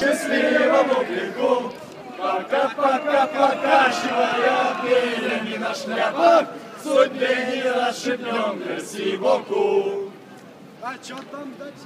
Счастливому греху, пока-пока покачивая перьями на шляпах, судьбе не расшибнем красивоку. А что там дальше?